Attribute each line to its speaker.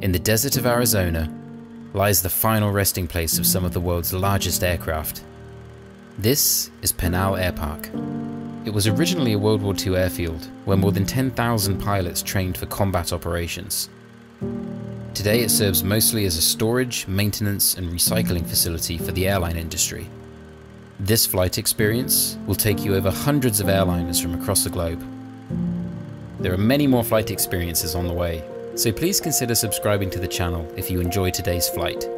Speaker 1: In the desert of Arizona lies the final resting place of some of the world's largest aircraft. This is Pinal Air Park. It was originally a World War II airfield where more than 10,000 pilots trained for combat operations. Today it serves mostly as a storage, maintenance, and recycling facility for the airline industry. This flight experience will take you over hundreds of airliners from across the globe. There are many more flight experiences on the way, so please consider subscribing to the channel if you enjoy today's flight.